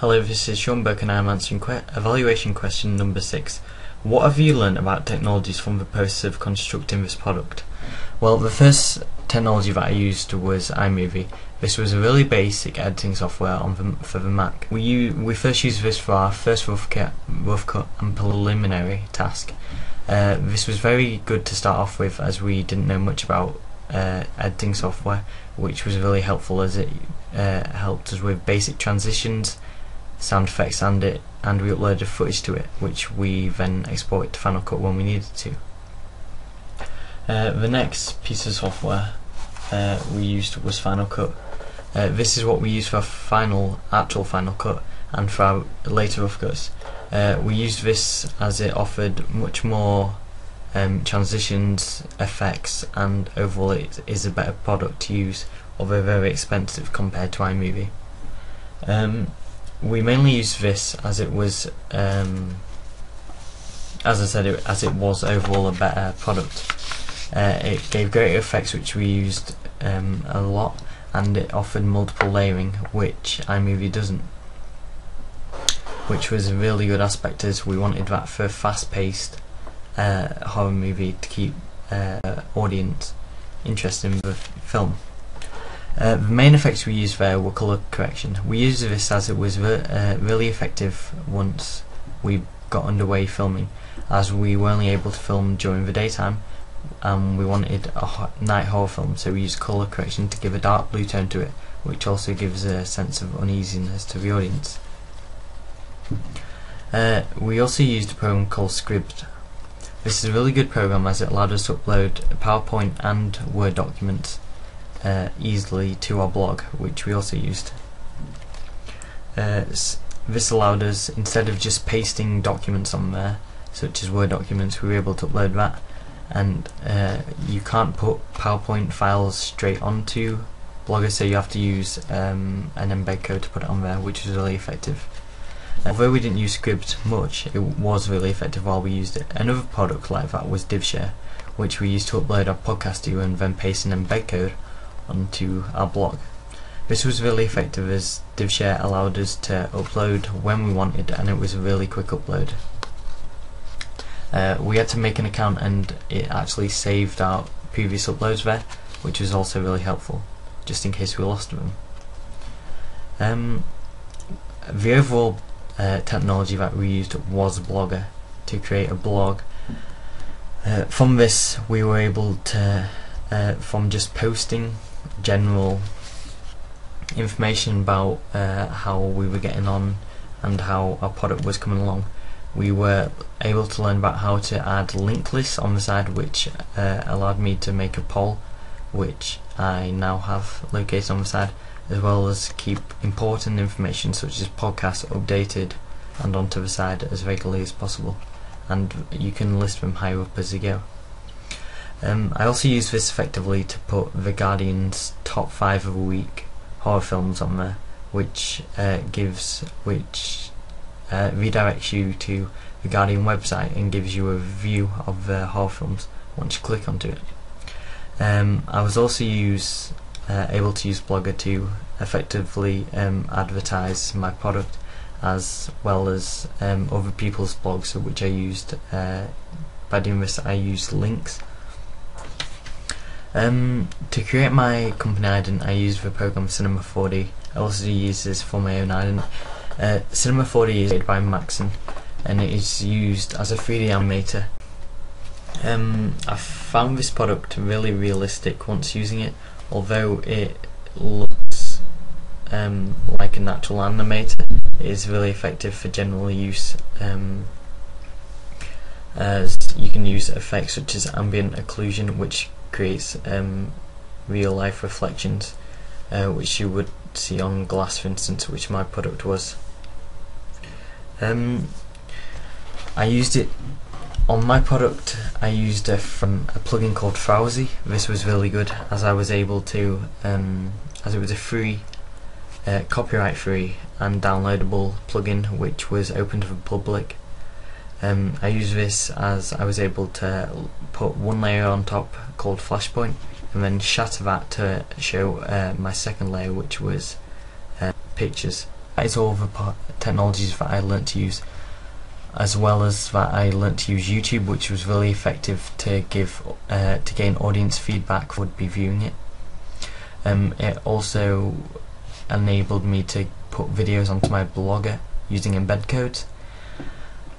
Hello, this is Sean Burke and I am answering que evaluation question number 6. What have you learned about technologies from the process of constructing this product? Well, the first technology that I used was iMovie. This was a really basic editing software on the, for the Mac. We, we first used this for our first rough cut, rough cut and preliminary task. Uh, this was very good to start off with as we didn't know much about uh, editing software, which was really helpful as it uh, helped us with basic transitions sound effects and it and we uploaded footage to it which we then exported to Final Cut when we needed to. Uh, the next piece of software uh, we used was Final Cut. Uh, this is what we use for final, actual Final Cut and for our later rough cuts. We used this as it offered much more um, transitions, effects and overall it is a better product to use although very expensive compared to iMovie. Um, we mainly used this as it was um, as I said it, as it was overall a better product. Uh, it gave great effects which we used um, a lot and it offered multiple layering which iMovie doesn't. Which was a really good aspect as we wanted that for fast paced uh, horror movie to keep uh, audience interested in the film uh, the main effects we used there were colour correction. We used this as it was re uh, really effective once we got underway filming, as we were only able to film during the daytime and we wanted a night horror film, so we used colour correction to give a dark blue tone to it, which also gives a sense of uneasiness to the audience. Uh, we also used a program called Scribd. This is a really good program as it allowed us to upload PowerPoint and Word documents uh, easily to our blog, which we also used. Uh, this allowed us, instead of just pasting documents on there, such as Word documents, we were able to upload that. And uh, you can't put PowerPoint files straight onto Blogger, so you have to use um, an embed code to put it on there, which is really effective. Although we didn't use Scribd much, it was really effective while we used it. Another product like that was DivShare, which we used to upload our podcast to and then paste an embed code onto our blog. This was really effective as DivShare allowed us to upload when we wanted and it was a really quick upload. Uh, we had to make an account and it actually saved our previous uploads there, which was also really helpful, just in case we lost them. Um, the overall uh, technology that we used was Blogger to create a blog. Uh, from this we were able to, uh, from just posting general information about uh, how we were getting on and how our product was coming along. We were able to learn about how to add link lists on the side which uh, allowed me to make a poll which I now have located on the side as well as keep important information such as podcasts updated and onto the side as regularly as possible and you can list them higher up as you go. Um, I also use this effectively to put The Guardian's top five of a week horror films on there, which uh, gives which uh, redirects you to the Guardian website and gives you a view of the horror films once you click onto it. Um, I was also use uh, able to use Blogger to effectively um, advertise my product as well as um, other people's blogs which I used uh, by doing this I used links um, to create my company ident, I use the program Cinema 4D. I also use this for my own ident. Uh, Cinema 4D is made by Maxon and it is used as a 3D animator. Um, I found this product really realistic once using it, although it looks um, like a natural animator. It is really effective for general use. Um, as you can use effects such as ambient occlusion, which creates um, real life reflections uh, which you would see on glass for instance which my product was. Um, I used it on my product. I used a, from a plugin called Thrausi this was really good as I was able to um, as it was a free uh, copyright free and downloadable plugin which was open to the public um, I use this as I was able to put one layer on top called flashpoint and then shatter that to show uh, my second layer which was uh, pictures that is all the technologies that I learnt to use, as well as that I learnt to use YouTube, which was really effective to give uh, to gain audience feedback would be viewing it. Um, it also enabled me to put videos onto my blogger using embed codes.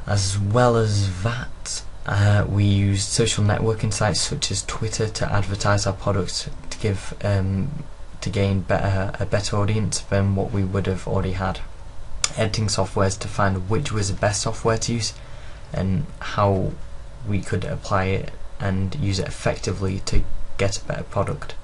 As well as that, uh, we used social networking sites such as Twitter to advertise our products to give um, to gain better a better audience than what we would have already had. Editing softwares to find which was the best software to use and how we could apply it and use it effectively to get a better product.